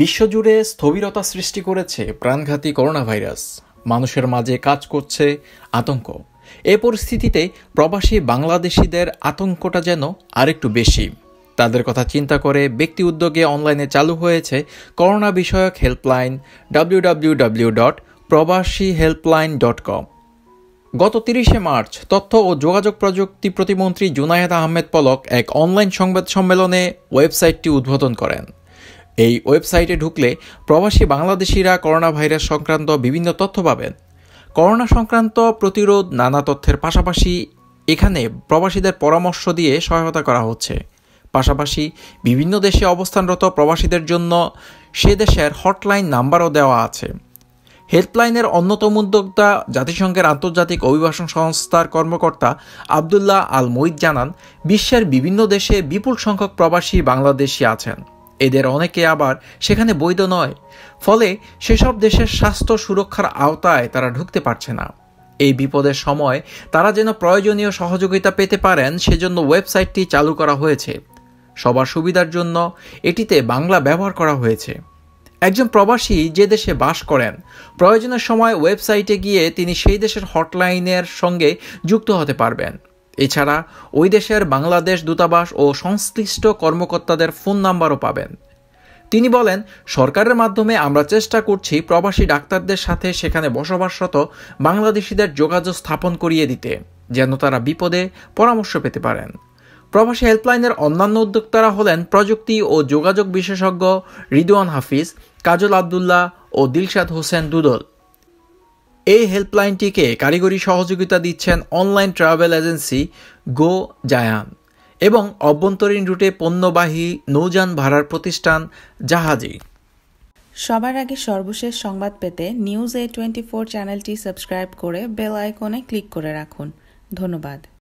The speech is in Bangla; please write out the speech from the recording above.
বিশ্বজুড়ে স্থবিরতা সৃষ্টি করেছে প্রাণঘাতী করোনা ভাইরাস মানুষের মাঝে কাজ করছে আতঙ্ক। এ পরিস্থিতিতে প্রবাসী বাংলাদেশিদের আতঙ্কটা যেন আরেকটু বেশি। তাদের কথা চিন্তা করে ব্যক্তি উদ্যোগে অনলাইনে চালু হয়েছে করোনা বিষয়ক helpline W dot Probashi helpline dot com. গত তিরিশে মার্চ তথ্য ও যোগাযোগ প্রযুক্তি প্রতিমন্ত্রী জুনায়েদ আহমেদ পলক এক অনলাইন সংবাদ সম্মেলনে ওয়েবসাইটটি উদ্বোধন করেন। এই ওয়েবসাইটে ঢুকলে প্রবাসী বাংলাদেশিরা করোনা ভাইরাস সংক্রান্ত বিভিন্ন তথ্য পাবেন। করোনা সংক্রান্ত প্রতিরোধ, নানা তথ্যের পাশাপাশি এখানে প্রবাসীদের পরামর্শ দিয়ে সহায়তা করা হচ্ছে। পাশাপাশি বিভিন্ন দেশে অবস্থানরত প্রবাসীদের জন্য সে দেশের হটলাইন নাম্বারও দেওয়া আছে। হেল্পলাইনের অন্যতম উদ্যোক্তা জাতিসংঘের আন্তর্জাতিক অভিবাসন সংস্থার কর্মকর্তা আবদুল্লাহ আল মঈদ জানান, বিশ্বের বিভিন্ন দেশে বিপুল সংখ্যক প্রবাসী বাংলাদেশি আছেন। এদের অনেকে আবার সেখানে বৈধ নয়। ফলে সেসব দেশের স্বাস্থ্য সুরক্ষার আওতায় তারা ঢুকতে পারছে না। এই বিপদের সময় তারা যেন প্রয়োজনীয় সহযোগিতা পেতে পারেন, সেজন্য ওয়েবসাইটটি চালু করা হয়েছে। সবার সুবিধার জন্য এটিতে বাংলা ব্যবহার করা হয়েছে। একজন প্রবাসী যে দেশে বাস করেন, প্রয়োজনের সময় ওয়েবসাইটে গিয়ে তিনি সেই দেশের হটলাইনের সঙ্গে যুক্ত হতে পারবেন। এছাড়া ওই দেশের বাংলাদেশ দূতাবাস ও সংশ্লিষ্ট কর্মকর্তাদের ফোন নাম্বারও পাবেন। তিনি বলেন, সরকারের মাধ্যমে আমরা চেষ্টা করছি প্রবাসী ডাক্তারদের সাথে সেখানে বসবাসরত বাংলাদেশিদের যোগাযোগ স্থাপন করিয়ে দিতে, যেন তারা বিপদে পরামর্শ পেতে পারেন। প্রবাসী হেল্পলাইনের অন্যান্য উদ্যোক্তারা হলেন প্রযুক্তি ও যোগাযোগ বিশেষজ্ঞ রিদওয়ান হাফিজ, কাজল আবদুল্লাহ ও দিলশাদ হোসেন দুদল। এই হেল্পলাইনটিকে কারিগরি সহযোগিতা দিচ্ছেন online travel agency go Zayaan এবং অভ্যন্তরীণ রুটে পণ্যবাহী নৌযান ভাড়ার প্রতিষ্ঠান জাহাজি। সবার আগে সর্বশেষ সংবাদ পেতে নিউজ এ টোয়েন্টি ফোর চ্যানেলটি সাবস্ক্রাইব করে বেল আইকনে ক্লিক করে রাখুন। ধন্যবাদ।